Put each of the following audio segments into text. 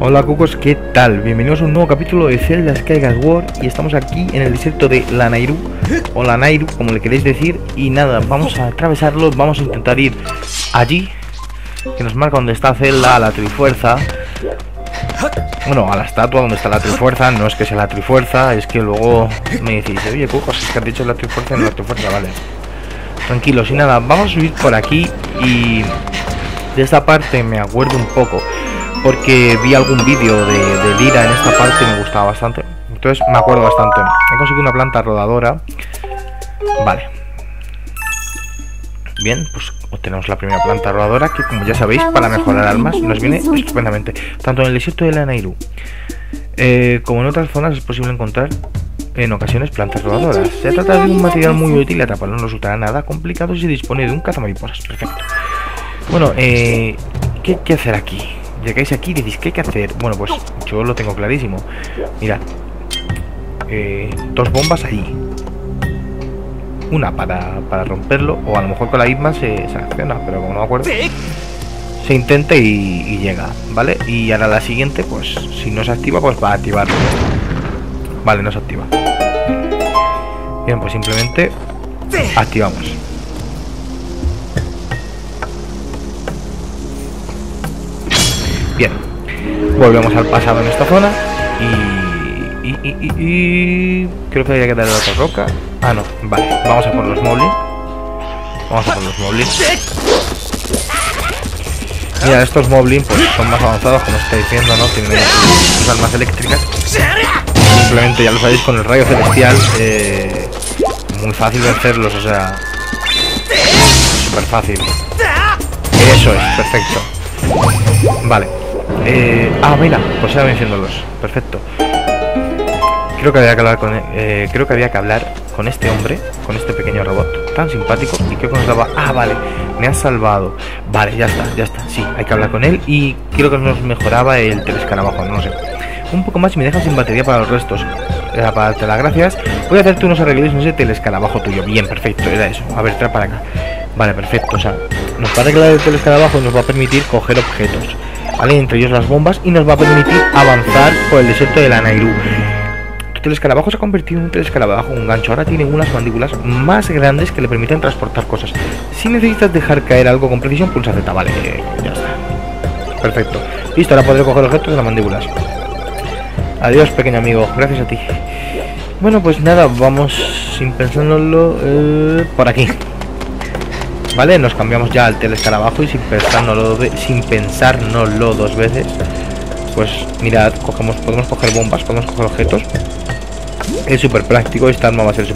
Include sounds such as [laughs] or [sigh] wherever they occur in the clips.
Hola cucos, ¿qué tal? Bienvenidos a un nuevo capítulo de Zelda Skyward y estamos aquí en el desierto de Lanairu o Lanairu, como le queréis decir y nada, vamos a atravesarlo, vamos a intentar ir allí que nos marca donde está Zelda, la Trifuerza. Bueno, a la estatua donde está la Trifuerza, no es que sea la Trifuerza, es que luego me decís, oye cucos, es que has dicho la Trifuerza y no la Trifuerza, vale. Tranquilos y nada, vamos a subir por aquí y de esta parte me acuerdo un poco porque vi algún vídeo de, Lira en esta parte y me gustaba bastante. Entonces me acuerdo bastante. He conseguido una planta rodadora. Vale. Bien, pues obtenemos la primera planta rodadora que como ya sabéis para mejorar armas nos viene estupendamente. Tanto en el desierto de la Nairu eh, como en otras zonas es posible encontrar en ocasiones plantas rodadoras. Se trata de un material muy útil y atrapar no resultará nada complicado si dispone de un cazamariposas. Perfecto. Bueno, eh, ¿qué hay que hacer aquí? Llegáis aquí y decís, ¿qué hay que hacer? Bueno, pues yo lo tengo clarísimo. Mirad, eh, dos bombas ahí. Una para, para, romperlo, o a lo mejor con la misma se, se acciona, pero como no me acuerdo, se intenta y, llega, ¿vale? Y ahora la siguiente, pues si no se activa, pues va a activarlo. Vale, no se activa. Bien, pues simplemente activamos. Volvemos al pasado en esta zona y, y, creo que habría que darle otra roca. Ah, no, vale, vamos a por los moblins. Vamos a por los moblins. Mira, estos moblins pues, son más avanzados, como estáis viendo, ¿no? Tienen sus armas eléctricas. Simplemente, ya lo sabéis, con el rayo celestial, eh, muy fácil vencerlos, o sea, súper fácil. Eso es, perfecto. Vale. Eh, ah, mira, pues ya venciéndolos. Perfecto. Creo que había que hablar con eh, creo que había que hablar con este hombre, con este pequeño robot tan simpático y creo que nos daba. Ah, vale, me ha salvado. Vale, ya está, ya está. Sí, hay que hablar con él y creo que nos mejoraba el telescarabajo, no sé. Un poco más y me dejas sin batería para los restos. Era para darte las gracias. Voy a hacerte unos arreglos en ese telescarabajo tuyo. Bien, perfecto, era eso. A ver, trae para acá. Vale, perfecto. O sea, nos va a arreglar el telescarabajo y nos va a permitir coger objetos. ¿Vale? Entre ellos las bombas y nos va a permitir avanzar por el desierto de la Nairu. Tu telescarabajo se ha convertido en un telescarabajo, un gancho. Ahora tiene unas mandíbulas más grandes que le permiten transportar cosas. Si necesitas dejar caer algo con precisión, pulsa Z. Vale, ya está. Perfecto. Listo, ahora podré coger objetos de las mandíbulas. Adiós, pequeño amigo. Gracias a ti. Bueno, pues nada, vamos sin pensándolo eh, por aquí. ¿Vale? Nos cambiamos ya al telescarabajo y sin pensárnoslo, sin dos veces. Pues mirad, cogemos, podemos coger bombas, podemos coger objetos. Es súper práctico, esta arma va a ser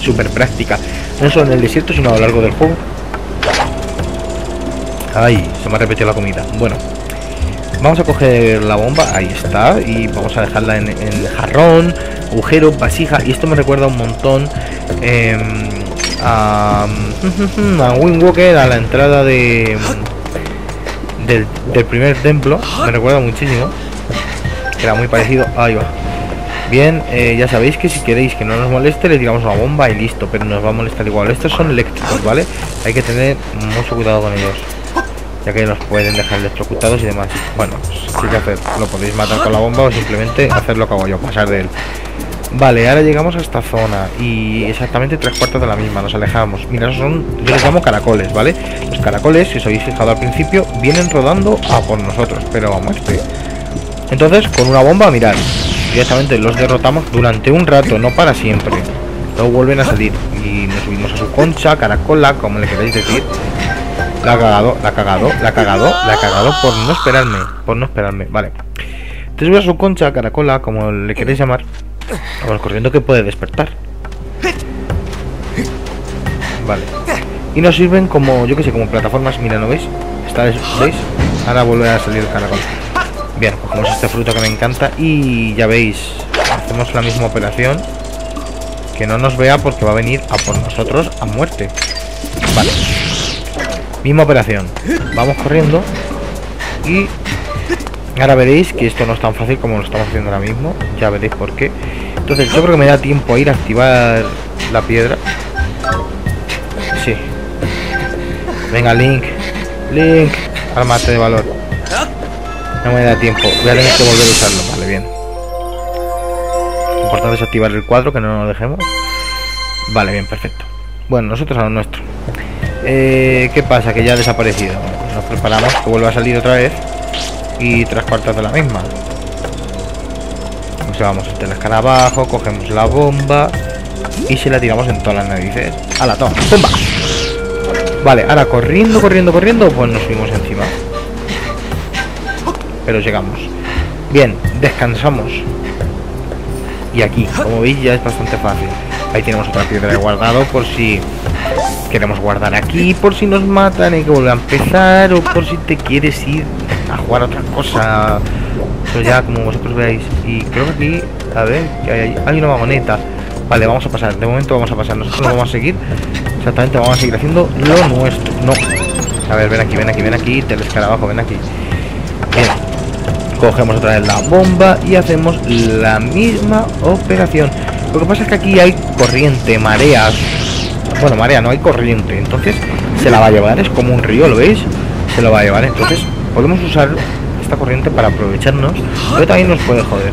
súper práctica. No solo en el desierto, sino a lo largo del juego. Ay, se me ha repetido la comida. Bueno, vamos a coger la bomba, ahí está, y vamos a dejarla en, el jarrón, agujero, vasija, y esto me recuerda un montón em, [laughs] a, a Wind Walker, a la entrada de del, primer templo, me recuerda muchísimo. Era muy parecido. Ahí va. Bien, eh, ya sabéis que si queréis que no nos moleste, le tiramos una bomba y listo, pero nos va a molestar igual. Estos son eléctricos, ¿vale? Hay que tener mucho cuidado con ellos, ya que nos pueden dejar electrocutados y demás. Bueno, si que lo podéis matar con la bomba o simplemente hacer lo que hago yo, pasar de él. Vale, ahora llegamos a esta zona y exactamente tres cuartos de la misma, nos alejamos. Mira, son, yo les llamo caracoles, ¿vale? Los caracoles, si os habéis fijado al principio, vienen rodando a por nosotros, pero vamos, este. Entonces, con una bomba, mirad, directamente los derrotamos durante un rato, no para siempre. Luego vuelven a salir y nos subimos a su concha, caracola, como le queréis decir. La ha cagado, la ha cagado, la ha cagado, la ha cagado por no esperarme, por no esperarme, vale. Te subes a su concha, caracola, como le queréis llamar. Vamos corriendo que puede despertar. Vale. Y nos sirven como, yo que sé, como plataformas. Mira, ¿no veis? Está, ¿Veis? Ahora vuelve a salir el caracol. Bien, cogemos este fruto que me encanta y ya veis, hacemos la misma operación. Que no nos vea porque va a venir a por nosotros a muerte. Vale. Misma operación. Vamos corriendo y Ahora veréis que esto no es tan fácil como lo estamos haciendo ahora mismo. Ya veréis por qué. Entonces yo creo que me da tiempo a ir a activar la piedra. Sí. Venga, Link. Link. Armate de valor. No me da tiempo. Voy a tener que volver a usarlo. Vale, bien. Lo importante es activar el cuadro, que no nos dejemos. Vale, bien, perfecto. Bueno, nosotros a lo nuestro. Eh, ¿Qué pasa? Que ya ha desaparecido. Nos preparamos que vuelva a salir otra vez. Y tres cuartas de la misma. O sea, vamos a tener abajo, cogemos la bomba y se la tiramos en todas las narices. A la toma, ¡bomba! Vale, ahora corriendo, corriendo, corriendo, pues nos subimos encima. Pero llegamos. Bien, descansamos. Y aquí, como veis, ya es bastante fácil. Ahí tenemos otra piedra de guardado por si queremos guardar aquí, por si nos matan, hay que volver a empezar, o por si te quieres ir a jugar otra cosa. Pues ya, como vosotros veáis. Y creo que aquí, a ver, que hay, hay una vagoneta. Vale, vamos a pasar. De momento vamos a pasar. Nosotros vamos a seguir. Exactamente, vamos a seguir haciendo lo nuestro. No. A ver, ven aquí, ven aquí, ven aquí. Te abajo, ven aquí. Cogemos otra vez la bomba y hacemos la misma operación. Lo que pasa es que aquí hay corriente, mareas. Bueno, marea, no hay corriente. Entonces se la va a llevar. Es como un río, ¿lo veis? Se lo va a llevar. Entonces podemos usar esta corriente para aprovecharnos. Pero también nos puede joder.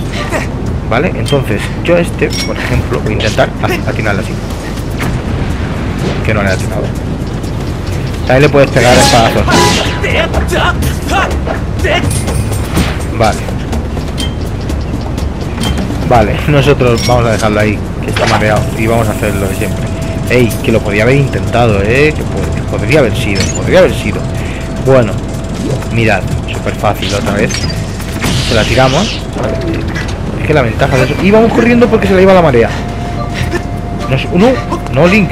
¿Vale? Entonces, yo este, por ejemplo, voy a intentar atinarle así. Que no le he atinado. También le puedes pegar espadazos. Vale. Vale, nosotros vamos a dejarlo ahí, que está mareado, y vamos a hacer lo de siempre. Ey, que lo podría haber intentado, eh, que, podría haber sido, podría haber sido. Bueno, mirad, súper fácil otra vez. Se la tiramos. Es que la ventaja de eso. Y vamos corriendo porque se le iba la marea. No, no, no Link.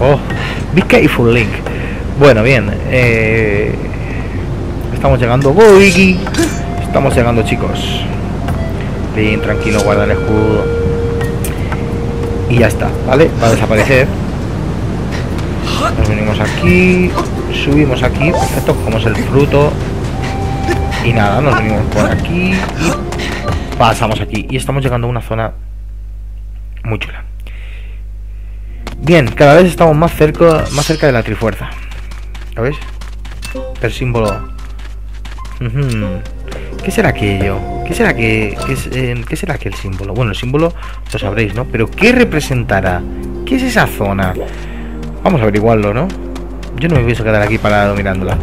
Oh, be Link. Bueno, bien. Eh, estamos llegando. Go, Estamos llegando, chicos. Bien, tranquilo, guarda el escudo. Y ya está, ¿vale? Va a desaparecer. Nos venimos aquí. Subimos aquí. Perfecto, cogemos el fruto. Y nada, nos venimos por aquí. Pasamos aquí. Y estamos llegando a una zona muy chula. Bien, cada vez estamos más cerca, más cerca de la trifuerza. ¿Lo ves? El símbolo ¿Qué será aquello? ¿Qué será que es, eh, qué será que el símbolo? Bueno, el símbolo lo sabréis, ¿no? Pero ¿qué representará? ¿Qué es esa zona? Vamos a averiguarlo, ¿no? Yo no me a quedar aquí parado mirándola.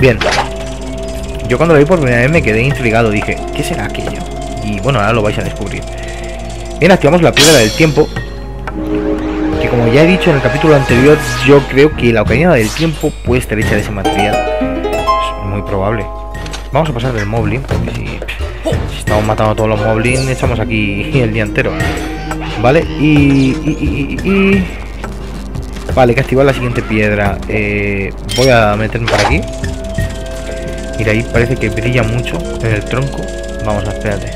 Bien. Yo cuando lo vi por primera vez me quedé intrigado. Dije, ¿qué será aquello? Y bueno, ahora lo vais a descubrir. Bien, activamos la piedra del tiempo. Que como ya he dicho en el capítulo anterior, yo creo que la ocarina del tiempo puede estar hecha de ese material muy probable. Vamos a pasar del Moblin, porque si, estamos matando a todos los Moblin, echamos aquí [laughs] el día entero. Vale, y, Vale, que activar la siguiente piedra. Eh, voy a meterme por aquí. Mira, ahí parece que brilla mucho en el tronco. Vamos a espérate.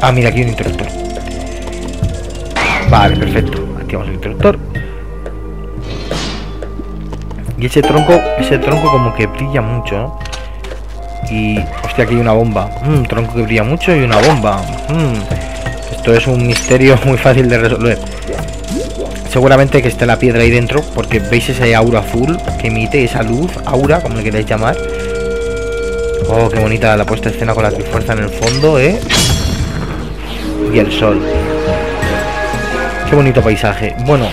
Ah, mira, aquí hay un interruptor. Vale, perfecto. Activamos el interruptor. Y ese tronco, ese tronco como que brilla mucho, ¿no? Y, hostia, aquí hay una bomba. Un mm, tronco que brilla mucho y una bomba. Mm, esto es un misterio [laughs] muy fácil de resolver. Seguramente que esté la piedra ahí dentro, porque veis ese aura azul que emite esa luz, aura, como le queráis llamar. Oh, qué bonita la puesta escena con la trifuerza en el fondo, ¿eh? Y el sol. Qué bonito paisaje. Bueno,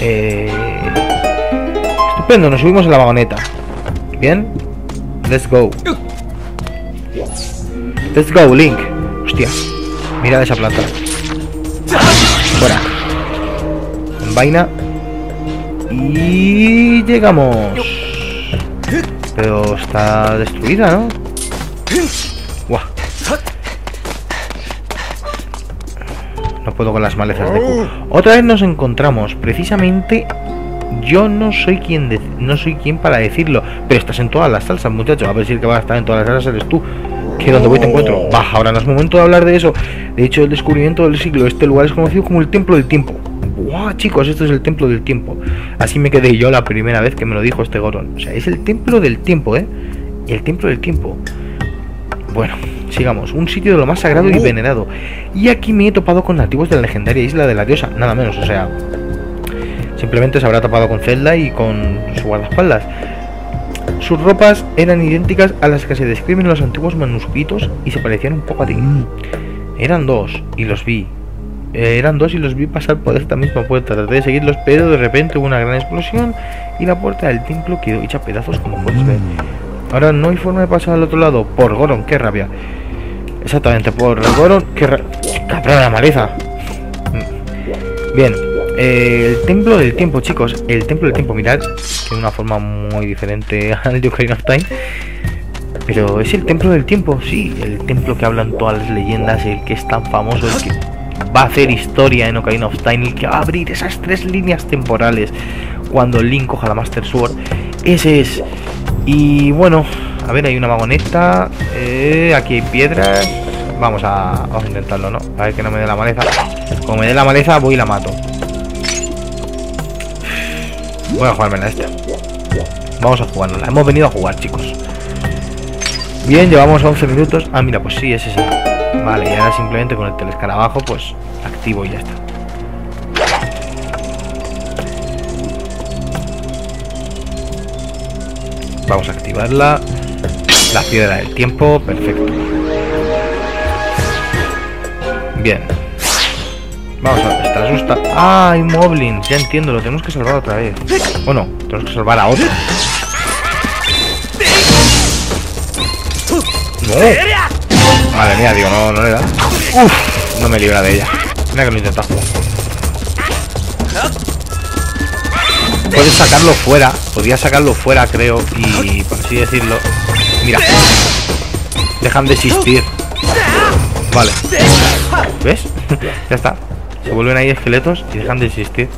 eh Estupendo, nos subimos en la vagoneta. Bien. Let's go. Let's go, Link. Hostia. Mira esa planta. Fuera. Vaina. Y llegamos. Pero está destruida, ¿no? Buah. No puedo con las malezas de Q. Otra vez nos encontramos precisamente yo no soy quien no soy quien para decirlo, pero estás en todas las salsas, muchachos. A ver que va a estar en todas las salsas eres tú. Que donde voy te encuentro. Baja, ahora no es momento de hablar de eso. De hecho, el descubrimiento del siglo, este lugar es conocido como el Templo del Tiempo. ¡Wow, chicos! Esto es el Templo del Tiempo. Así me quedé yo la primera vez que me lo dijo este gorón. O sea, es el Templo del Tiempo, ¿eh? El Templo del Tiempo. Bueno, sigamos. Un sitio de lo más sagrado y venerado. Y aquí me he topado con nativos de la legendaria isla de la diosa. Nada menos, o sea, Simplemente se habrá tapado con Zelda y con su guardaespaldas. Sus ropas eran idénticas a las que se describen en los antiguos manuscritos y se parecían un poco a ti. Eran dos y los vi. Eh, eran dos y los vi pasar por esta misma puerta. Traté de seguirlos, pero de repente hubo una gran explosión y la puerta del templo quedó hecha pedazos como puedes ver. Ahora no hay forma de pasar al otro lado. Por Goron, qué rabia. Exactamente, por Goron, qué rabia. Cabrón, la maleza. Mm. Bien, eh, el templo del tiempo, chicos. El templo del tiempo, mirad. Tiene una forma muy diferente [laughs] al de Ocarina of Time. Pero es el templo del tiempo, sí. El templo que hablan todas las leyendas, el que es tan famoso, el que va a hacer historia en Ocarina of Time, el que va a abrir esas tres líneas temporales cuando Link coja la Master Sword. Ese es. Y bueno, a ver, hay una vagoneta. Eh, aquí hay piedras. Vamos a, vamos a intentarlo, ¿no? A ver que no me dé la maleza. Como me dé la maleza, voy y la mato. Voy a jugármela esta. Vamos a jugárnosla. Hemos venido a jugar, chicos. Bien, llevamos 11 minutos. Ah, mira, pues sí, es ese. Vale, y ahora simplemente con el telescarabajo, pues activo y ya está. Vamos a activarla. La piedra del tiempo, perfecto. Bien. Vamos a ver, está asusta. ¡Ah, hay moblins! Ya entiendo, lo tenemos que salvar otra vez. Bueno, tenemos que salvar a otro. ¡No! Madre mía, digo, no, no le da. Uf, no me libra de ella. Mira que lo intenta. Puedes sacarlo fuera. Podría sacarlo fuera, creo. Y por así decirlo. Mira. Dejan de existir. Vale. ¿Ves? [laughs] ya está. Se vuelven ahí esqueletos y dejan de existir.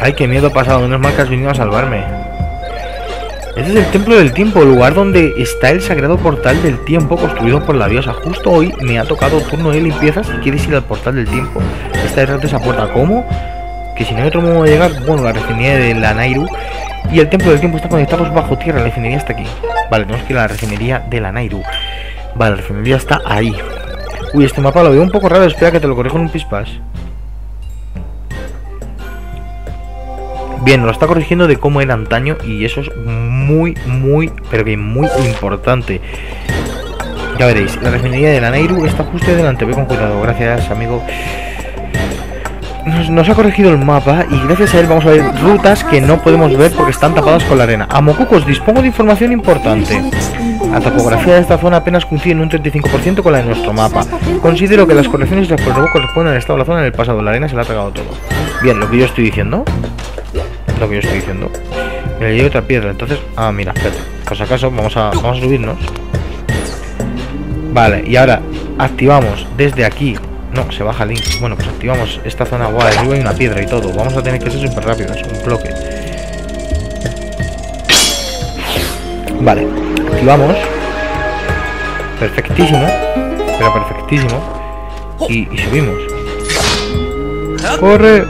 Ay, qué miedo pasado. Menos mal que has venido a salvarme. Este es el templo del tiempo, el lugar donde está el sagrado portal del tiempo construido por la diosa. Justo hoy me ha tocado turno de limpiezas y quieres ir al portal del tiempo. Está detrás de esa puerta. ¿Cómo? Que si no hay otro modo de llegar, bueno, la refinería de la Nairu y el templo del tiempo está conectados bajo tierra. La refinería está aquí. Vale, tenemos que ir a la refinería de la Nairu. Vale, la refinería está ahí. Uy, este mapa lo veo un poco raro. Espera que te lo corrijo en un pispas. Bien, lo está corrigiendo de cómo era antaño y eso es muy, muy, pero que muy importante. Ya veréis, la refinería de la Nairu está justo delante. Ve con cuidado, gracias, amigo. Nos, ha corregido el mapa y gracias a él vamos a ver rutas que no podemos ver porque están tapadas con la arena. A Mocucos dispongo de información importante. La topografía de esta zona apenas coincide en un 35% con la de nuestro mapa. Considero que las correcciones las por corresponden al estado de la zona en el pasado. La arena se la ha tragado todo. Bien, lo que yo estoy diciendo. Lo que yo estoy diciendo. Mira, hay otra piedra, entonces... Ah, mira, espérate. Por si acaso, vamos a, vamos a subirnos. Vale, y ahora activamos desde aquí no, se baja Link. Bueno, pues activamos esta zona. Guau, arriba hay una piedra y todo. Vamos a tener que ser súper rápidos. Un bloque. Vale, activamos. Perfectísimo. Pero perfectísimo. Y subimos. ¡Corre!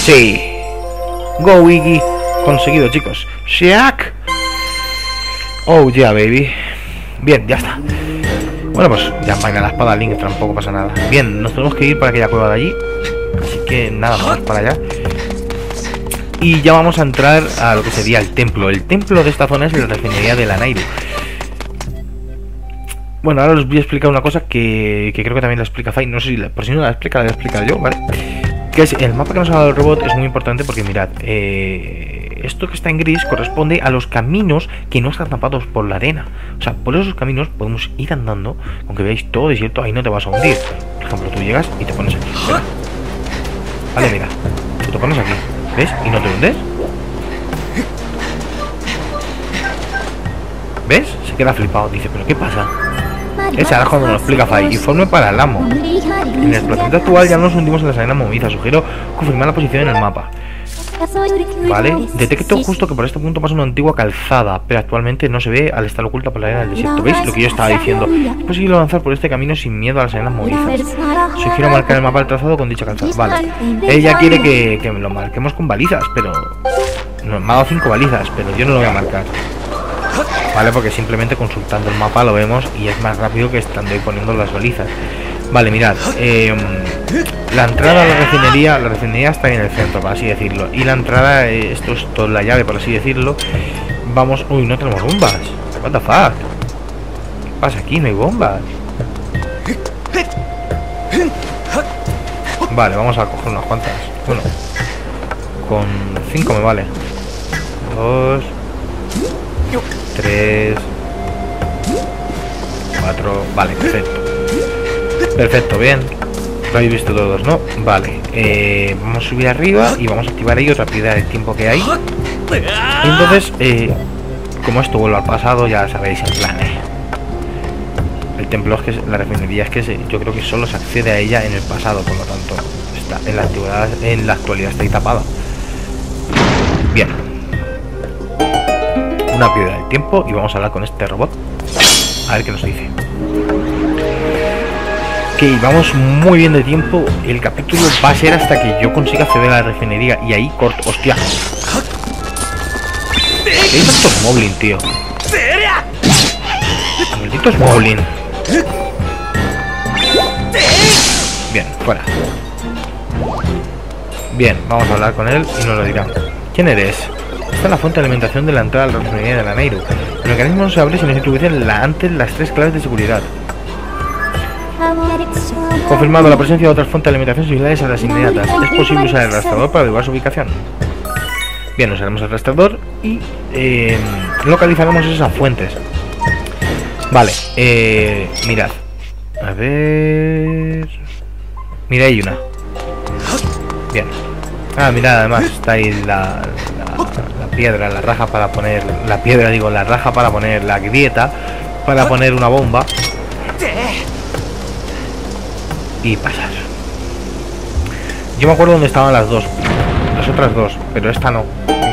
¡Sí! ¡Go, Iggy! Conseguido, chicos. ¡Shack! Oh, yeah, baby. Bien, ya está. Bueno, pues ya vaina la espada Link, tampoco pasa nada. Bien, nos tenemos que ir para aquella cueva de allí. Así que nada, vamos para allá. Y ya vamos a entrar a lo que sería el templo. El templo de esta zona es la refinería de la Nairu. Bueno, ahora os voy a explicar una cosa que, creo que también la explica Fai. No sé si por si no la explica, la voy a explicar yo, ¿vale? Que es el mapa que nos ha dado el robot es muy importante porque mirad, eh, esto que está en gris corresponde a los caminos que no están tapados por la arena. O sea, por esos caminos podemos ir andando, aunque veáis todo desierto, ahí no te vas a hundir. Por ejemplo, tú llegas y te pones aquí. Vale, mira, tú te pones aquí, ¿ves? Y no te hundes. ¿Ves? Se queda flipado, dice, ¿pero qué pasa? Ese cuando nos lo explica Fai. Informe para el amo. En el planeta actual ya nos hundimos en la arena movida. Sugiero confirmar la posición en el mapa. Vale, detecto justo que por este punto pasa una antigua calzada, pero actualmente no se ve al estar oculta por la arena del desierto. ¿Veis lo que yo estaba diciendo? Es posible avanzar por este camino sin miedo a las arenas movedizas. Sugiero marcar el mapa del trazado con dicha calzada. Vale, ella quiere que, que lo marquemos con balizas, pero... No, me ha dado cinco balizas, pero yo no lo voy a marcar. Vale, porque simplemente consultando el mapa lo vemos y es más rápido que estando ahí poniendo las balizas. Vale, mirad. Eh, la entrada a la refinería, la refinería está en el centro, por así decirlo. Y la entrada, eh, esto es toda la llave, por así decirlo. Vamos... Uy, no tenemos bombas. What the? ¿Qué pasa aquí? No hay bombas. Vale, vamos a coger unas cuantas. Bueno, con 5 me vale. 2, 3, 4. Vale, perfecto. Perfecto, bien. Lo habéis visto todos, ¿no? Vale. Eh, vamos a subir arriba y vamos a activar ahí otra piedra del tiempo que hay. Entonces, eh, como esto vuelve al pasado, ya sabéis, en plan, eh, el templo es que la refinería es que yo creo que solo se accede a ella en el pasado, por lo tanto, está en la en la actualidad está ahí tapada. Bien. Una piedra del tiempo y vamos a hablar con este robot. A ver qué nos dice. Ok, vamos muy bien de tiempo. El capítulo va a ser hasta que yo consiga acceder a la refinería. Y ahí corto. ¡Hostia! ¿Qué hay tantos Moblin, tío? Malditos Moblin. Bien, fuera. Bien, vamos a hablar con él y nos lo dirá. ¿Quién eres? Esta es la fuente de alimentación de la entrada a la refinería de la Neiru. El mecanismo no se abre si no se introducen antes las tres claves de seguridad. Confirmado la presencia de otras fuentes de alimentación similares a las inmediatas. Es posible usar el rastreador para averiguar su ubicación. Bien, usaremos el rastreador y eh, localizaremos esas fuentes. Vale, eh, mirad. A ver... Mira, hay una. Bien. Ah, mirad, además está ahí la, piedra, la raja para poner... La piedra, digo, la raja para poner la grieta, para poner una bomba. Y pasar. Yo me acuerdo dónde estaban las dos. Las otras dos, pero esta no.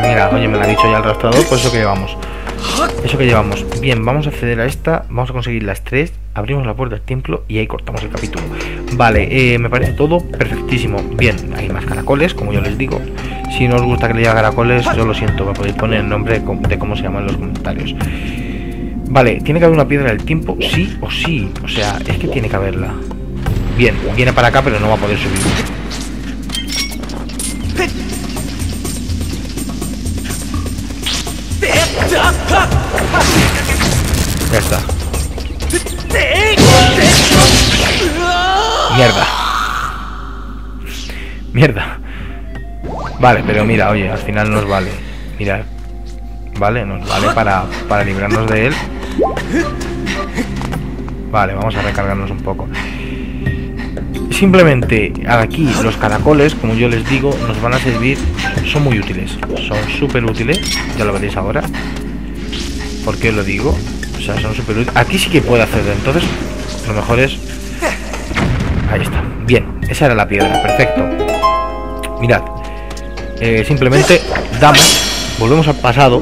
Mira, oye, me la ha dicho ya el rastrador, pues eso que llevamos. Eso que llevamos. Bien, vamos a acceder a esta. Vamos a conseguir las tres. Abrimos la puerta del templo y ahí cortamos el capítulo. Vale, eh, me parece todo perfectísimo. Bien, hay más caracoles, como yo les digo. Si no os gusta que le diga caracoles, yo lo siento. Me podéis poner el nombre de cómo se llaman en los comentarios. Vale, ¿tiene que haber una piedra del tiempo? Sí o sí. O sea, es que tiene que haberla. Bien, viene para acá, pero no va a poder subir. Ya está. Mierda. Mierda. Vale, pero mira, oye, al final nos vale. Mira. Vale, nos vale para, para librarnos de él. Vale, vamos a recargarnos un poco. Simplemente aquí los caracoles, como yo les digo, nos van a servir, son muy útiles, son súper útiles, ya lo veréis ahora. ¿Por qué lo digo? O sea, son súper útiles. Aquí sí que puede hacerlo, entonces lo mejor es... Ahí está, bien, esa era la piedra, perfecto. Mirad, eh, simplemente damos, volvemos al pasado.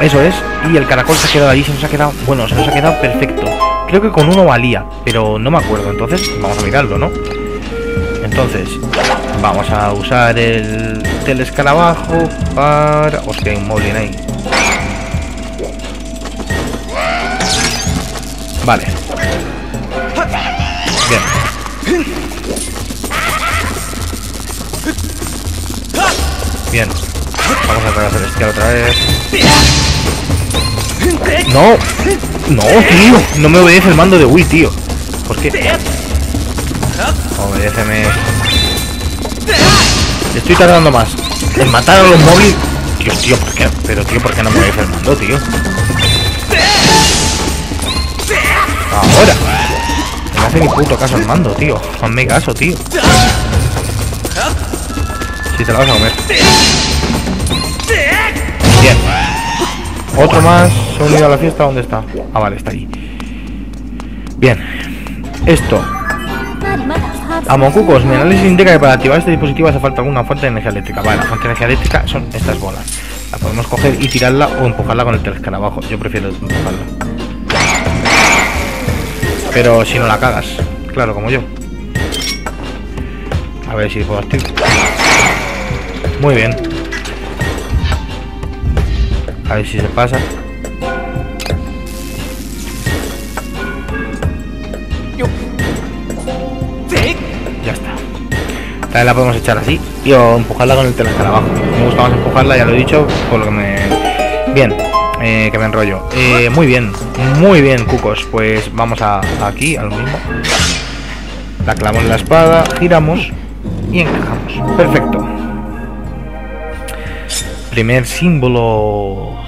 Eso es, y el caracol se ha quedado ahí, se nos ha quedado, bueno, se nos ha quedado perfecto. Creo que con uno valía, pero no me acuerdo. Entonces, vamos a mirarlo, ¿no? Entonces, vamos a usar el telescarabajo para... Hostia, hay un Moblin ahí. Vale. Bien. Vamos a tratar celestial otra vez. ¡No! No, tío. No me obedece el mando de Wii, tío. ¿Por qué? Obedéceme. Estoy tardando más en matar a los móviles. Tío, tío, ¿por qué? Pero, tío, ¿por qué no me obedece el mando, tío? Ahora. No me hace ni puto caso el mando, tío. Hazme caso, tío. Si te la vas a comer. Otro más. ¿Se ha unido a la fiesta? ¿Dónde está? Ah, vale, está ahí. Bien. Esto. Amocucos, mi análisis indica que para activar este dispositivo hace falta alguna fuente de energía eléctrica. Vale, la fuente de energía eléctrica son estas bolas. La podemos coger y tirarla o empujarla con el telescarabajo. Yo prefiero empujarla. Pero si no la cagas. Claro, como yo. A ver si puedo activar. Muy bien. A ver si se pasa. Ya está. También la podemos echar así y o empujarla con el teléfono para abajo. Me gusta más empujarla, ya lo he dicho, por lo que me... Bien, eh, que me enrollo. Eh, muy bien, muy bien, cucos. Pues vamos a, a aquí, al mismo. La clavamos en la espada, giramos y encajamos. Perfecto. Primer símbolo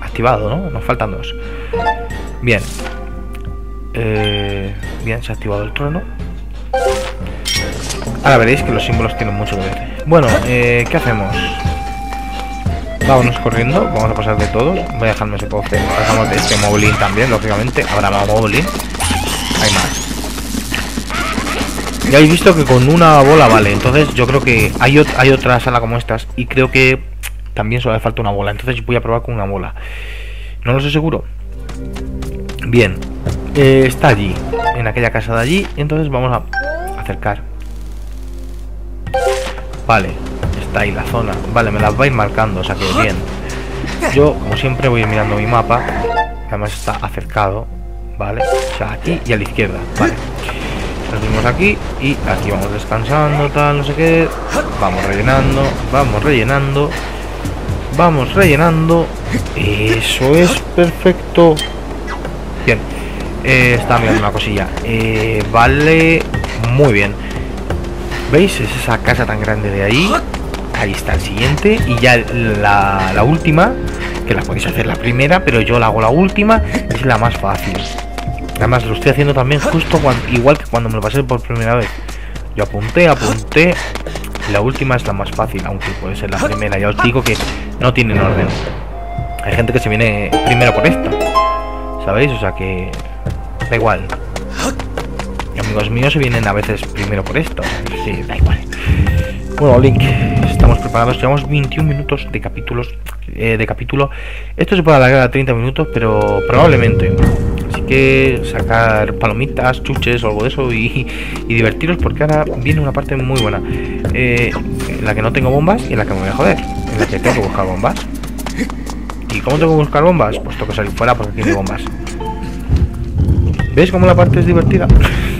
activado, ¿no? Nos faltan dos. Bien. Eh, bien, se ha activado el trono. Ahora veréis que los símbolos tienen mucho que ver. Bueno, eh, ¿qué hacemos? Vámonos corriendo, vamos a pasar de todos. Voy a dejarme ese poste. Pasamos de este Moblin también, lógicamente. Habrá más Moblin. Ya habéis visto que con una bola vale. Entonces yo creo que hay, hay otra sala como estas. Y creo que también solo hace falta una bola. Entonces voy a probar con una bola. No lo sé seguro. Bien. Eh, está allí. En aquella casa de allí. Entonces vamos a acercar. Vale. Está ahí la zona. Vale, me las vais marcando. O sea que bien. Yo, como siempre, voy mirando mi mapa. Además está acercado. Vale. O sea, aquí y a la izquierda. Vale. Nos vimos aquí y aquí vamos descansando, tal, no sé qué. Vamos rellenando, vamos rellenando. Vamos rellenando. Eso es perfecto. Bien. Eh, está mirando una cosilla. Eh, vale. Muy bien. ¿Veis? Es esa casa tan grande de ahí. Ahí está el siguiente. Y ya la, la última. Que la podéis hacer la primera. Pero yo la hago la última. Es la más fácil. Además lo estoy haciendo también justo igual que cuando me lo pasé por primera vez. Yo apunté, apunté. La última es la más fácil, aunque puede ser la primera. Ya os digo que no tienen orden. Hay gente que se viene primero por esta. ¿Sabéis? O sea que da igual. Y amigos míos se vienen a veces primero por esto. Sí, da igual. Bueno, Link, estamos preparados. Llevamos 21 minutos de capítulos. Eh, de capítulo. Esto se puede alargar a 30 minutos, pero probablemente. Así que sacar palomitas, chuches o algo de eso y, divertiros porque ahora viene una parte muy buena. Eh, en la que no tengo bombas y en la que me voy a joder. En la que tengo que buscar bombas. ¿Y cómo tengo que buscar bombas? Pues tengo que salir fuera porque tiene bombas. ¿Ves cómo la parte es divertida?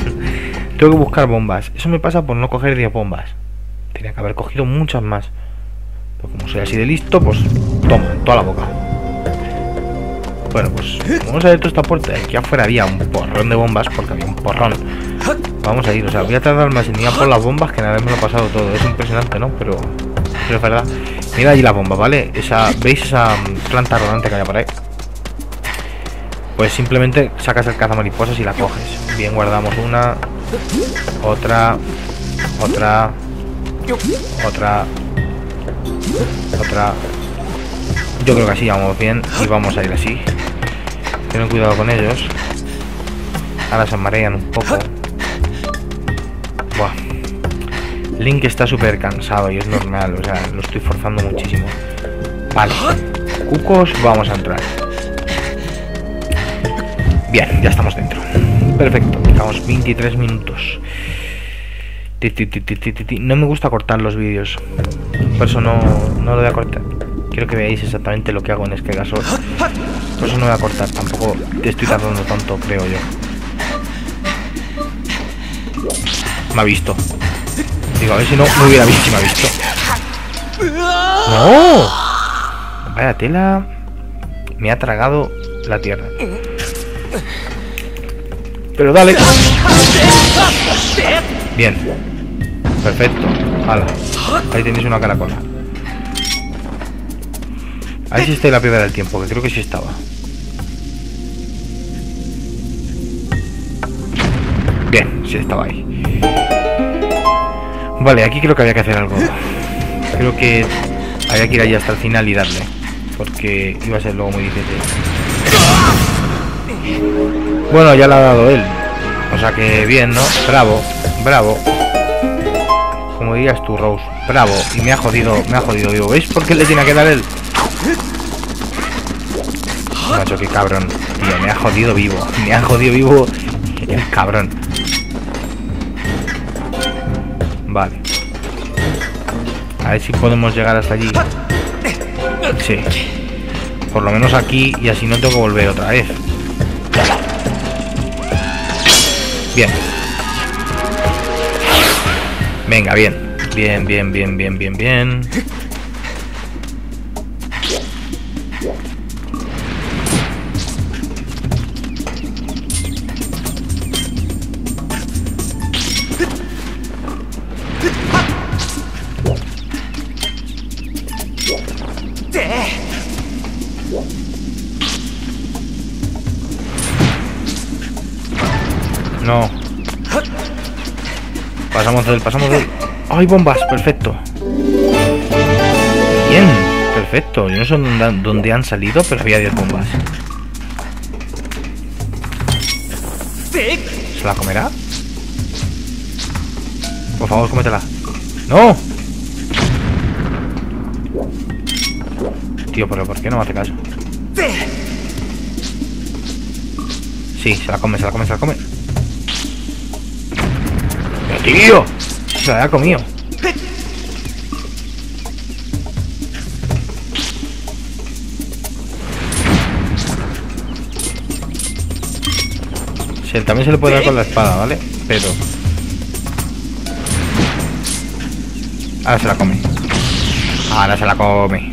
[laughs] tengo que buscar bombas. Eso me pasa por no coger 10 bombas. Tenía que haber cogido muchas más. Pero como soy así de listo, pues toma, toda la boca. Bueno, pues vamos a ver toda esta puerta. Aquí afuera había un porrón de bombas, porque había un porrón. Vamos a ir, o sea, voy a tardar más en ir por las bombas que nada me lo ha pasado todo. Es impresionante, ¿no? Pero, pero es verdad. Mira allí la bomba, ¿vale? Esa, ¿Veis esa planta rodante que hay por ahí? Pues simplemente sacas el cazamariposas y la coges. Bien, guardamos una, otra, otra, otra, otra. Yo creo que así vamos bien y vamos a ir así. Ten cuidado con ellos. Ahora se marean un poco. Buah. Link está súper cansado y es normal, o sea, lo estoy forzando muchísimo. Vale. Cucos, vamos a entrar. Bien, ya estamos dentro. Perfecto, llevamos 23 minutos. No me gusta cortar los vídeos. Por eso no, no lo voy a cortar. Quiero que veáis exactamente lo que hago en este caso. Por eso no voy a cortar, tampoco te estoy tardando tanto, creo yo. Me ha visto. Digo, a ver si no me hubiera visto si me ha visto. ¡No! Vaya tela. Me ha tragado la tierra. Pero dale. Bien. Perfecto. Hala. Ahí tenéis una caracola. Ahí sí está la piedra del tiempo, que creo que sí estaba. Bien, sí estaba ahí. Vale, aquí creo que había que hacer algo. Creo que había que ir allí hasta el final y darle. Porque iba a ser luego muy difícil. Bueno, ya la ha dado él. O sea que bien, ¿no? Bravo, bravo. Como dirías tú, Rose. Bravo. Y me ha jodido, me ha jodido vivo. ¿Veis por qué le tiene que dar él? Macho, qué cabrón. Tío, me ha jodido vivo. Me ha jodido vivo cabrón. Vale. A ver si podemos llegar hasta allí. Sí. Por lo menos aquí y así no tengo que volver otra vez. Bien. Venga, bien. Bien, bien, bien, bien, bien, bien. Del. ¡Ay, bombas! Perfecto. Bien, perfecto. Yo no sé dónde, han- dónde han salido, pero había 10 bombas. ¿Se la comerá? Por favor, cómetela. ¡No! Tío, pero ¿por qué no me hace caso? Sí, se la come, se la come, se la come. ¡Pero tío! Se la ha comido. Sí, también se le puede dar con la espada, ¿vale? Pero... Ahora se la come. Ahora se la come.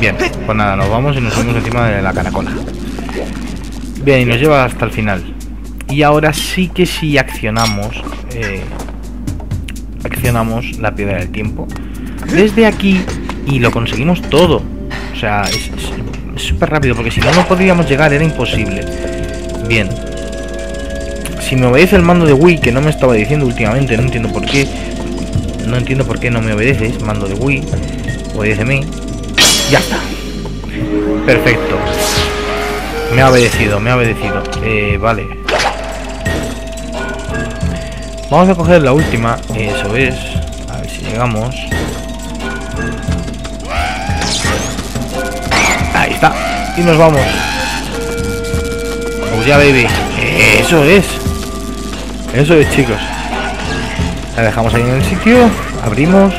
Bien, pues nada, nos vamos y nos subimos encima de la caracola. Bien, y nos lleva hasta el final. Y ahora sí que sí accionamos. eh, la piedra del tiempo. Desde aquí y lo conseguimos todo. O sea, es súper rápido porque si no, no podríamos llegar, era imposible. Bien. Si me obedece el mando de Wii, que no me estaba diciendo últimamente, no entiendo por qué. No entiendo por qué no me obedeces, mando de Wii. Obedéceme. Ya está. Perfecto. Me ha obedecido, me ha obedecido. Eh, vale. Vamos a coger la última. Eso es. A ver si llegamos. Ahí está. Y nos vamos. Oh, ya, baby. Eso es. Eso es, chicos. La dejamos ahí en el sitio. Abrimos.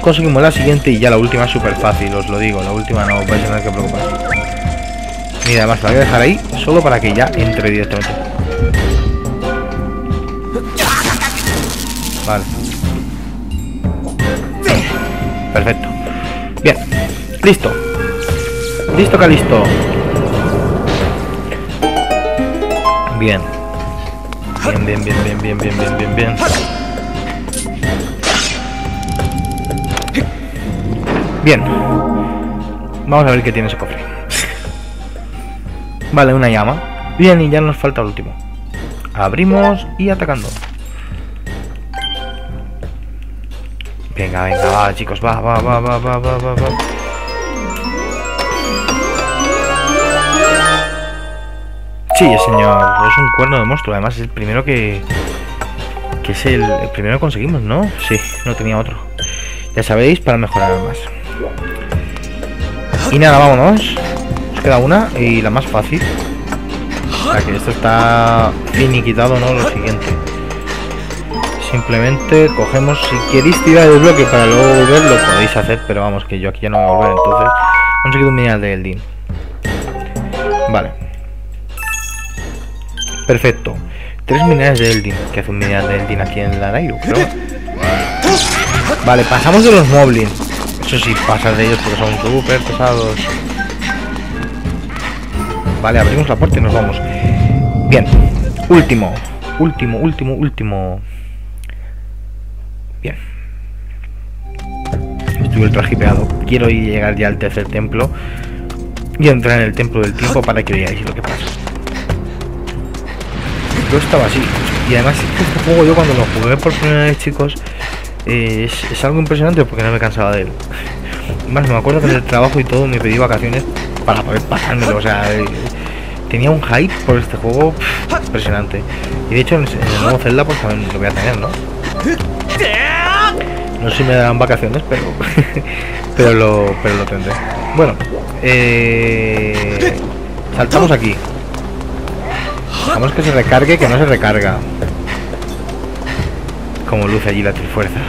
Conseguimos la siguiente y ya la última es súper fácil, os lo digo. La última no vais a tener que preocupar. Mira, además la voy a dejar ahí solo para que ya entre directamente. Perfecto. Bien. Listo. Listo, Calisto. Bien. Bien, bien, bien, bien, bien, bien, bien, bien, bien. Bien. Vamos a ver qué tiene ese cofre. Vale, una llama. Bien, y ya nos falta el último. Abrimos y atacando. Venga, venga, va, chicos, va, va, va, va, va, va, va. Sí, señor, es un cuerno de monstruo. Además, es el primero que. que es el, el primero que conseguimos, ¿no? Sí, no tenía otro. Ya sabéis, para mejorar más. Y nada, vámonos. Nos queda una y la más fácil. O sea que esto está finiquitado, ¿no? Lo siguiente. Simplemente cogemos, si queréis tirar el bloque para luego volver, lo podéis hacer, pero vamos, que yo aquí ya no voy a volver, entonces conseguido un mineral de Eldin. Vale. Perfecto. Tres minerales de Eldin. que hace un mineral de Eldin aquí en la Nairu? Pero... Vale, pasamos de los Moblin. Eso sí, pasas de ellos porque son súper pesados. Vale, abrimos la puerta y nos vamos. Bien. Último. Último, último, último. Estoy ultra hipeado. Quiero ir- llegar ya al tercer templo. Y entrar en el templo del tiempo para que veáis lo que pasa. Yo estaba así. Y además este juego yo cuando lo jugué por primera vez, chicos, eh, es, es algo impresionante porque no me cansaba de él. Más me acuerdo que en el trabajo y todo me pedí vacaciones para poder pasármelo. O sea, eh, tenía un hype por este juego pff, impresionante. Y de hecho en, en el nuevo Zelda pues también lo voy a tener, ¿no? No sé si me darán vacaciones, pero [laughs] pero lo pero lo tendré. Bueno, eh, saltamos aquí. Dejamos que se recargue, que no se recarga. Como luce allí la trifuerza.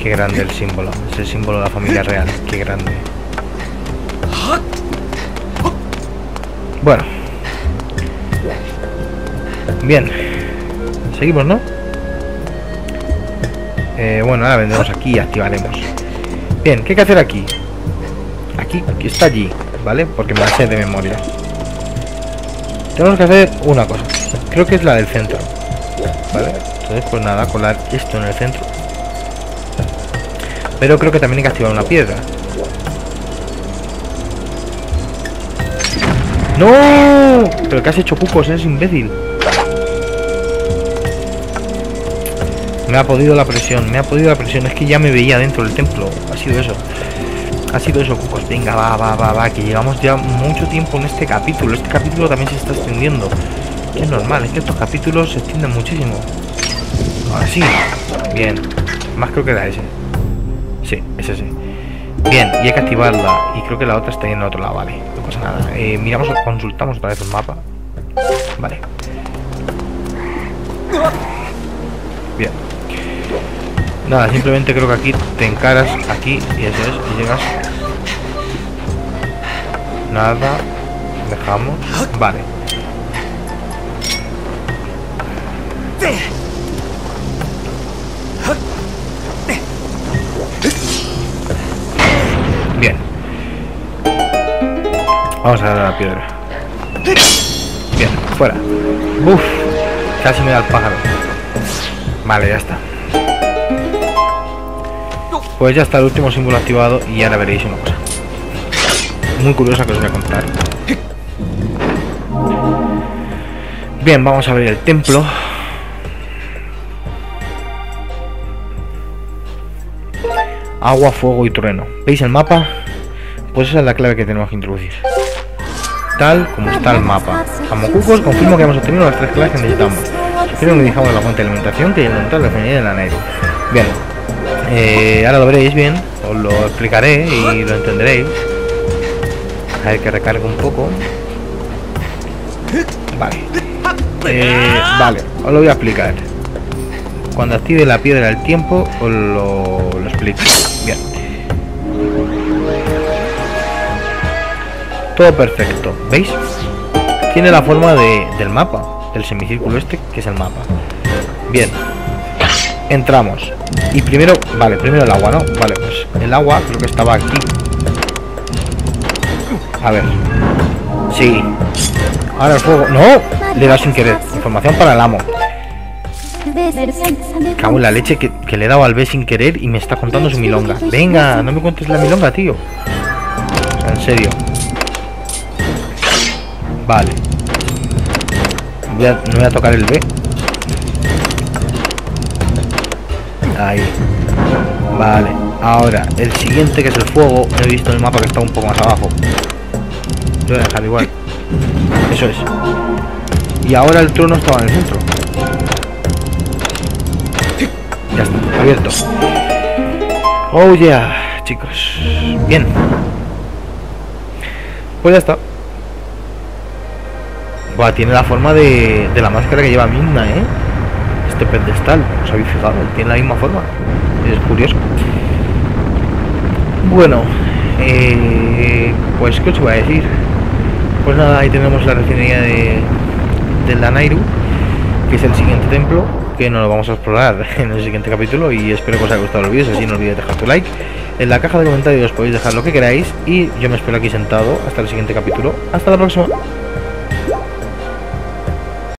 Qué grande el símbolo. Es el símbolo de la familia real. Qué grande. Bueno. Bien. Seguimos, ¿no? Eh, bueno, ahora vendremos aquí y activaremos. Bien, ¿qué hay que hacer aquí? Aquí, aquí está allí, ¿vale? Porque me la sé de memoria. Tenemos que hacer una cosa. Creo que es la del centro. ¿Vale? Entonces, pues nada, colar esto en el centro. Pero creo que también hay que activar una piedra. ¡No! Pero que has hecho cucos, eres imbécil. Me ha podido la presión, me ha podido la presión. Es que ya me veía dentro del templo. Ha sido eso. Ha sido eso, Cucos. Venga, va, va, va, va. Que llevamos ya mucho tiempo en este capítulo. Este capítulo también se está extendiendo. Es normal, es que estos capítulos se extienden muchísimo. Ahora sí. Bien. Más creo que era ese. Sí, ese sí. Bien, y hay que activarla. Y creo que la otra está ahí en el otro lado, vale. No pasa nada. Eh, miramos, consultamos para vez el mapa. Vale. Bien. Nada, simplemente creo que aquí te encaras aquí y eso es, y llegas. Nada. Dejamos. Vale. Bien. Vamos a dar la piedra. Bien, fuera. Uf, casi me da el pájaro. Vale, ya está. Pues ya está el último símbolo activado y ahora veréis una cosa. Muy curiosa que os voy a contar. Bien, vamos a ver el templo. Agua, fuego y trueno. ¿Veis el mapa? Pues esa es la clave que tenemos que introducir. Tal como está el mapa. Como cucos, confirmo que hemos obtenido las tres claves que necesitamos. Sugiero que dijamos la fuente de alimentación que encontrar la refinería de la nave. Bien, eh, ahora lo veréis bien, os lo explicaré y lo entenderéis. A ver que recargue un poco. Vale. Eh, vale, os lo voy a explicar. Cuando active la piedra del tiempo, os lo, lo explico. Bien. Todo perfecto, ¿veis? Tiene la forma de, del mapa, del semicírculo este, que es el mapa. Bien. Entramos. Y primero, vale, primero el agua, ¿no? Vale, pues el agua creo que estaba aquí. A ver. Sí. Ahora el fuego. ¡No! Le da sin querer. Información para el amo. Cago en la leche que, que le he dado al B sin querer y me está contando su milonga. Venga, no me cuentes la milonga, tío. En serio. Vale. No voy a tocar el B. Ahí. Vale. Ahora, el siguiente que es el fuego. He visto en el mapa que está un poco más abajo. Lo voy a dejar igual. Eso es. Y ahora el trono estaba en el centro. Ya está, abierto. Oh yeah, chicos. Bien. Pues ya está. Buah, tiene la forma de, de la máscara que lleva Minna, ¿eh? Este pedestal, ¿os habéis fijado? Tiene la misma forma. Es curioso. Bueno, eh, pues ¿qué os voy a decir? Pues nada, ahí tenemos la refinería de, del Danairu, que es el siguiente templo, que nos lo vamos a explorar [laughs] en el siguiente capítulo y espero que os haya gustado el vídeo, así no olvidéis dejar tu like. En la caja de comentarios podéis dejar lo que queráis y yo me espero aquí sentado hasta el siguiente capítulo. Hasta la próxima.